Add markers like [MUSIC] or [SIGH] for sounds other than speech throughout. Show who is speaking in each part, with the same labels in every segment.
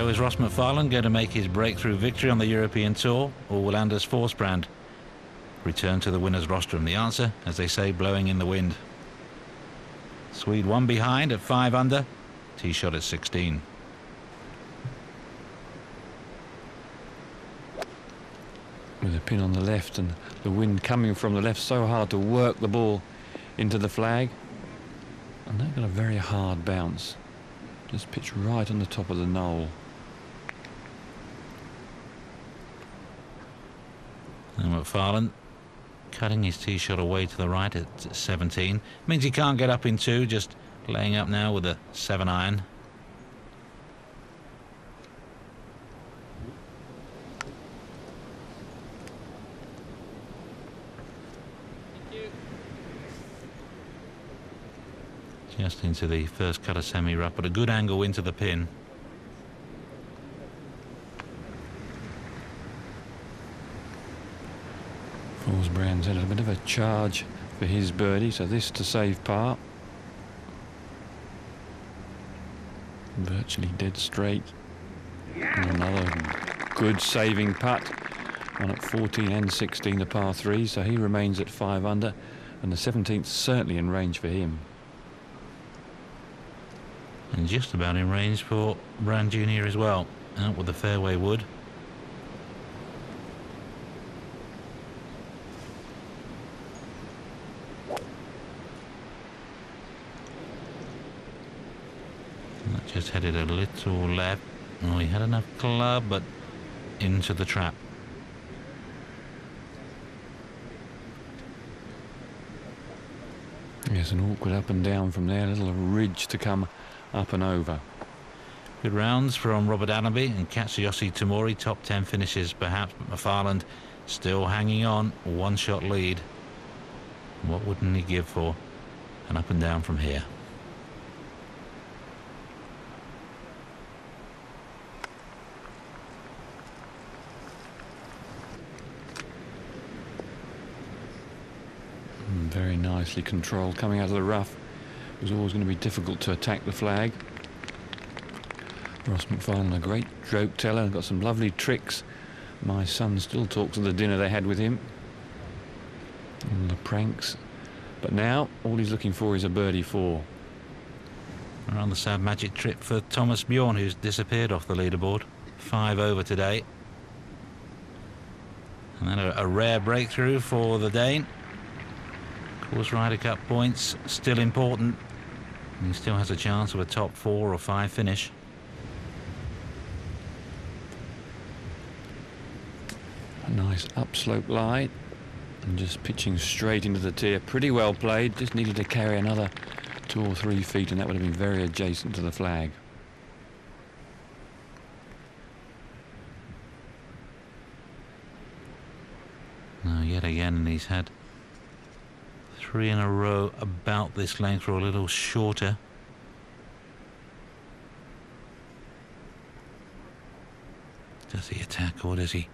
Speaker 1: So is Ross McFarlane going to make his breakthrough victory on the European Tour, or will Anders Forsbrand return to the winner's rostrum? The answer, as they say, blowing in the wind. Swede one behind at five under, tee shot at 16.
Speaker 2: With a pin on the left and the wind coming from the left, so hard to work the ball into the flag. And they've got a very hard bounce. Just pitched right on the top of the knoll.
Speaker 1: And McFarlane cutting his tee shot away to the right at 17. Means he can't get up in two, just laying up now with a 7 iron. Just into the first cut of semi rough, but a good angle into the pin.
Speaker 2: Forsbrand's had a bit of a charge for his birdie, so this to save par. Virtually dead straight. And another good saving putt. One at 14 and 16, the par three, so he remains at five under, and the 17th certainly in range for him.
Speaker 1: And just about in range for Brand Jr. as well, out with the fairway wood. Just headed a little left. Oh, he had enough club, but into the trap.
Speaker 2: Yes, an awkward up and down from there, a little ridge to come up and over.
Speaker 1: Good rounds from Robert Allenby and Katsuyoshi Tomori. Top 10 finishes perhaps, but McFarlane still hanging on. One shot lead. What wouldn't he give for an up and down from here?
Speaker 2: Very nicely controlled coming out of the rough. It was always going to be difficult to attack the flag. Ross McFarlane, a great joke teller, got some lovely tricks. My son still talks of the dinner they had with him. And the pranks. But now, all he's looking for is a birdie four.
Speaker 1: Around the sad magic trip for Thomas Bjorn, who's disappeared off the leaderboard. Five over today. And then a, a rare breakthrough for the Dane. Course Ryder Cup points still important. He still has a chance of a top four or five finish.
Speaker 2: A nice upslope lie and just pitching straight into the tier. Pretty well played. Just needed to carry another two or three feet and that would have been very adjacent to the flag.
Speaker 1: Now yet again he's had three in a row about this length or a little shorter. Does he attack or does he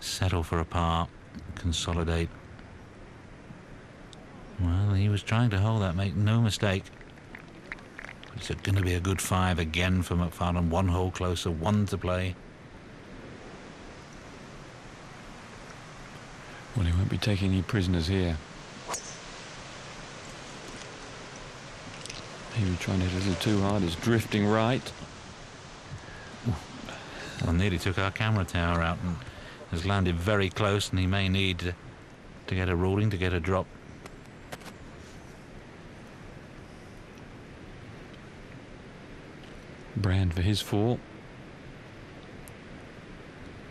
Speaker 1: settle for a par, consolidate? Well, he was trying to hold that, make no mistake. It's going to be a good five again for McFarlane. One hole closer, one to play.
Speaker 2: Well, he won't be taking any prisoners here. He was trying to hit a little too hard. It's drifting right.
Speaker 1: Well, nearly took our camera tower out and has landed very close, and he may need to, to get a ruling, to get a drop.
Speaker 2: Brand for his four.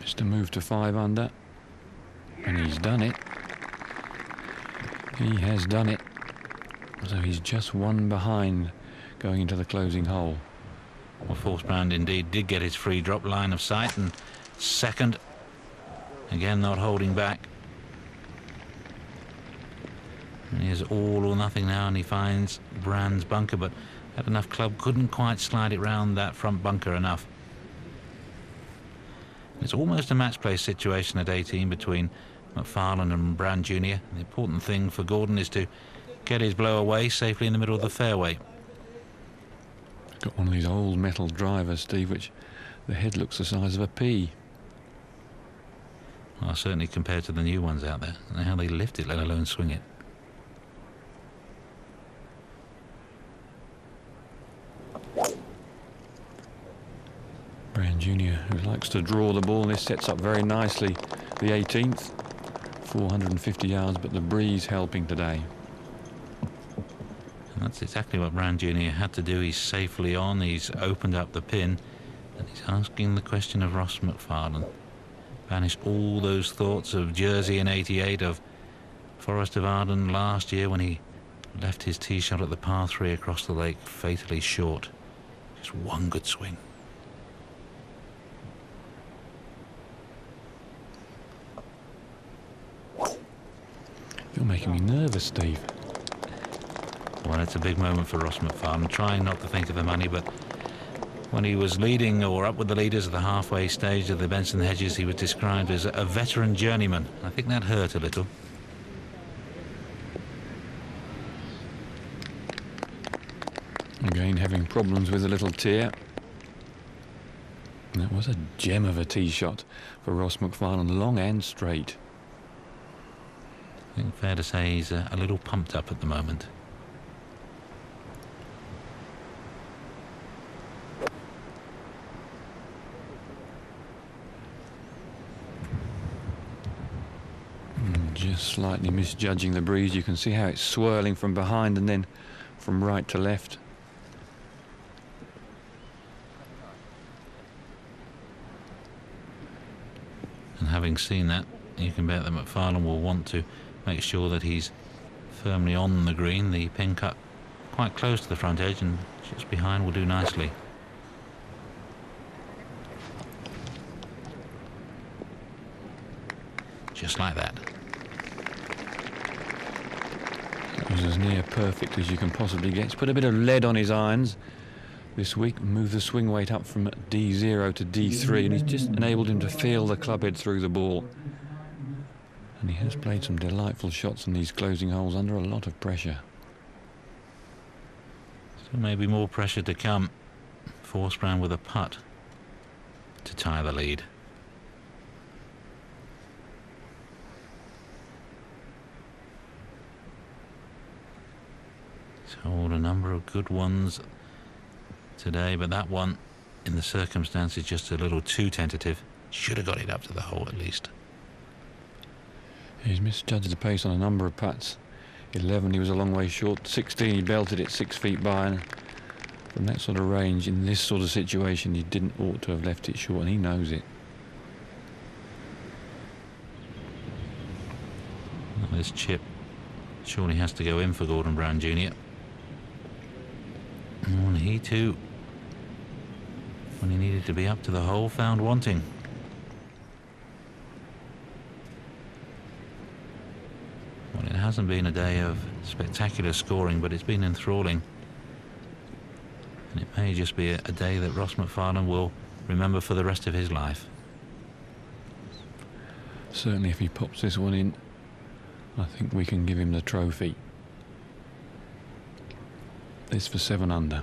Speaker 2: Just a move to five under. And he's done it. He has done it. So he's just one behind going into the closing hole.
Speaker 1: Well, Forsbrand indeed did get his free drop line of sight and second. Again, not holding back. And he is all or nothing now, and he finds Brand's bunker, but had enough club, couldn't quite slide it round that front bunker enough. It's almost a match play situation at 18 between McFarlane and Brand Jr. The important thing for Gordon is to get his blow away safely in the middle of the fairway.
Speaker 2: Got one of these old metal drivers, Steve, which The head looks the size of a pea.
Speaker 1: Well, certainly compared to the new ones out there. And how they lift it, let alone swing it.
Speaker 2: Brand Junior, who likes to draw the ball, this sets up very nicely. The 18th, 450 yards, but the breeze helping today.
Speaker 1: That's exactly what Brand Junior had to do. He's safely on, he's opened up the pin, and he's asking the question of Ross McFarlane. Banished all those thoughts of Jersey in 88, of Forest of Arden last year when he left his tee shot at the par 3 across the lake fatally short. Just one good swing.
Speaker 2: You're making me nervous, Steve.
Speaker 1: Well, it's a big moment for Ross McFarlane, trying not to think of the money, but when he was leading or up with the leaders at the halfway stage of the Benson Hedges, he was described as a veteran journeyman. I think that hurt a little.
Speaker 2: Again, having problems with a little tear. That was a gem of a tee shot for Ross McFarlane, long and straight.
Speaker 1: I think fair to say he's a, a little pumped up at the moment.
Speaker 2: Mm, Just slightly misjudging the breeze. You can see how it's swirling from behind and then from right to left.
Speaker 1: And having seen that, you can bet that McFarlane will want to make sure that he's firmly on the green. The pin cut quite close to the front edge and just behind will do nicely. Just like that.
Speaker 2: That was as near perfect as you can possibly get. He's put a bit of lead on his irons this week, moved the swing weight up from D0 to D3, and he's just enabled him to feel the club head through the ball. And he has played some delightful shots in these closing holes under a lot of pressure.
Speaker 1: So maybe more pressure to come. Forsbrand with a putt to tie the lead. Told a number of good ones today, but that one, in the circumstances, just a little too tentative. Should have got it up to the hole at least.
Speaker 2: He's misjudged the pace on a number of putts. 11, he was a long way short. 16, he belted it six feet by. And from that sort of range, in this sort of situation, he didn't ought to have left it short, and he knows it.
Speaker 1: Well, this chip surely has to go in for Gordon Brand Jr. And he too, when he needed to be up to the hole, found wanting. Well, it hasn't been a day of spectacular scoring, but it's been enthralling. And it may just be a, a day that Ross McFarlane will remember for the rest of his life.
Speaker 2: Certainly, if he pops this one in, I think we can give him the trophy. This for seven under.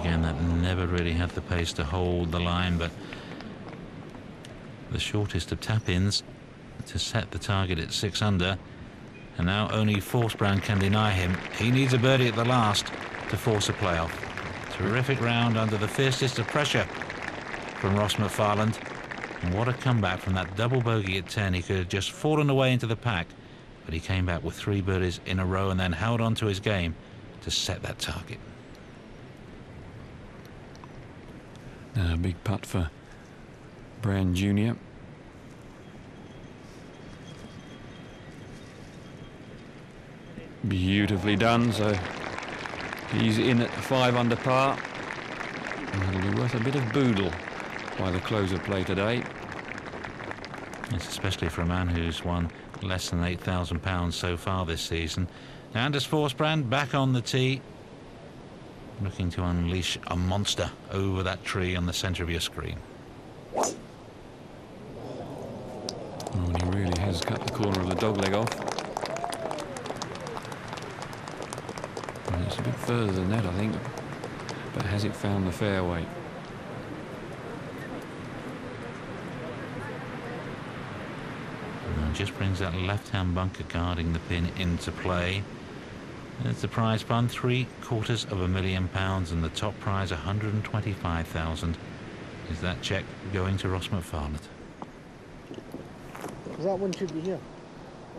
Speaker 1: Again, that never really had the pace to hold the line, but the shortest of tap-ins to set the target at six under. And now only Forsbrand can deny him. He needs a birdie at the last to force a playoff. Terrific round under the fiercest of pressure from Ross McFarlane. And what a comeback from that double bogey at 10. He could have just fallen away into the pack, but he came back with three birdies in a row and then held on to his game to set that target.
Speaker 2: Now a big putt for Brand Jr. Beautifully done, so he's in at five under par. And that'll be worth a bit of boodle by the close of play today.
Speaker 1: Yes, especially for a man who's won less than £8,000 so far this season. Now Anders Forsbrand back on the tee, looking to unleash a monster over that tree on the centre of your screen.
Speaker 2: Oh, he really has cut the corner of the dog leg off. And it's a bit further than that, I think. But has it found the fairway?
Speaker 1: Just brings that left-hand bunker guarding the pin into play. There's the prize fund, three quarters of a million pounds, and the top prize, 125,000. Is that cheque going to Ross
Speaker 3: McFarlane? That one should be here.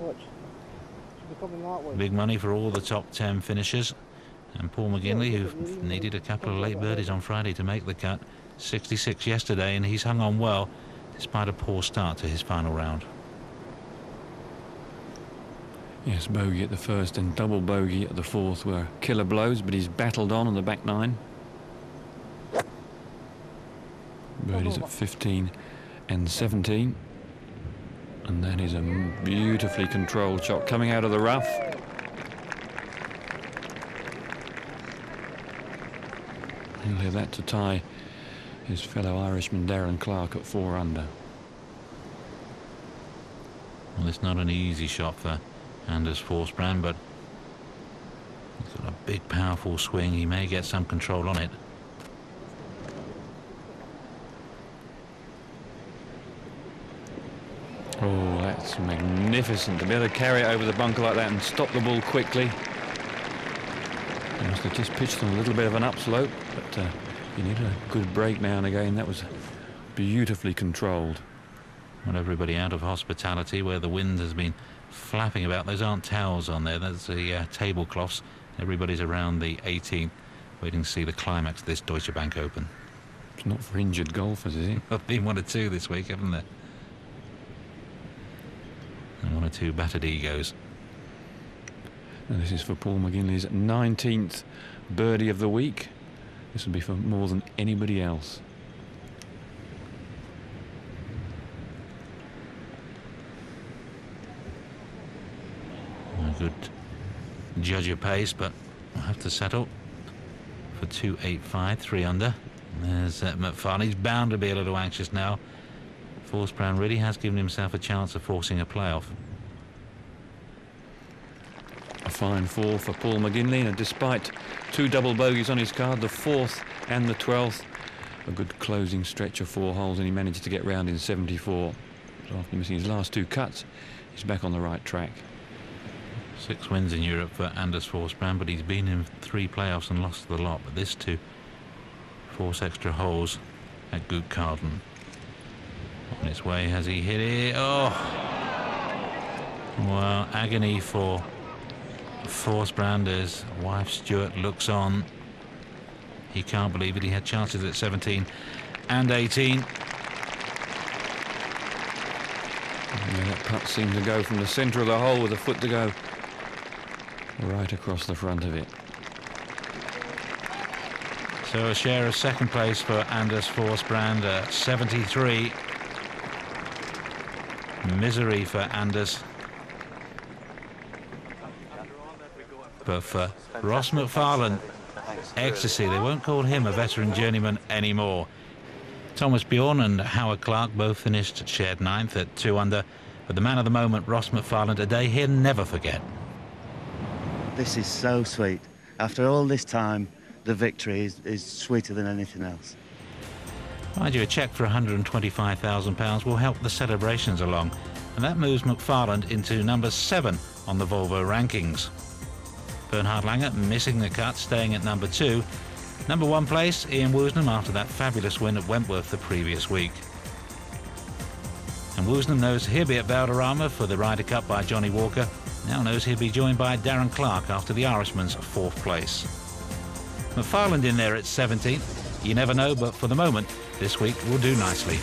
Speaker 3: Watch. Should be coming that way.
Speaker 1: Big money for all the top 10 finishers. And Paul McGinley, who needed a couple of late birdies on Friday to make the cut, 66 yesterday, and he's hung on well despite a poor start to his final round.
Speaker 2: Yes, bogey at the first and double bogey at the fourth were killer blows, but he's battled on on the back nine. Birdies at 15 and 17. And that is a beautifully controlled shot coming out of the rough. He'll have that to tie his fellow Irishman Darren Clarke at four under.
Speaker 1: Well, it's not an easy shot for Anders Forsbrand, but he's got a big, powerful swing. He may get some control on it.
Speaker 2: Oh, that's magnificent to be able to carry it over the bunker like that and stop the ball quickly. He must have just pitched on a little bit of an upslope, but uh, you need a good break now and again. That was beautifully controlled.
Speaker 1: Want everybody out of hospitality where the wind has been flapping about. Those aren't towels on there. That's the uh, tablecloths. Everybody's around the 18th, waiting to see the climax of this Deutsche Bank Open.
Speaker 2: It's not for injured golfers, is it? [LAUGHS]
Speaker 1: I've been one or two this week, haven't there? And one or two battered egos.
Speaker 2: And this is for Paul McGinley's 19th birdie of the week. This will be for more than anybody else.
Speaker 1: Good judge of pace, but I have to settle for 285, three under. There's uh, McFarlane. He's bound to be a little anxious now. Forsbrand really has given himself a chance of forcing a playoff.
Speaker 2: A fine four for Paul McGinley, and despite two double bogeys on his card, the fourth and the twelfth, a good closing stretch of four holes, and he managed to get round in 74. So after missing his last two cuts, he's back on the right track.
Speaker 1: Six wins in Europe for Anders Forsbrand, but he's been in three playoffs and lost the lot. But this to force extra holes at Gut Kaden. On its way, has he hit it? Oh! Well, agony for Forsbrand as wife Stuart looks on. He can't believe it. He had chances at 17 and 18.
Speaker 2: Yeah, that putt seemed to go from the centre of the hole with a foot to go right across the front of it.
Speaker 1: So a share of second place for Anders Forsbrand, uh, 73. Misery for Anders. But for Ross McFarlane, ecstasy. They won't call him a veteran journeyman anymore. Thomas Bjorn and Howard Clark both finished shared ninth at two under. But the man of the moment, Ross McFarlane, a day he'll never forget.
Speaker 4: This is so sweet. After all this time, the victory is, is sweeter than anything else.
Speaker 1: Mind you, a cheque for £125,000 will help the celebrations along, and that moves McFarlane into number seven on the Volvo rankings. Bernhard Langer missing the cut, staying at number two. Number one place, Ian Woosnam after that fabulous win at Wentworth the previous week. And Woosnam knows he'll be at Valderrama for the Ryder Cup by Johnnie Walker. Now knows he'll be joined by Darren Clarke after the Irishman's fourth place. McFarlane in there at 17th. You never know, but for the moment, this week will do nicely.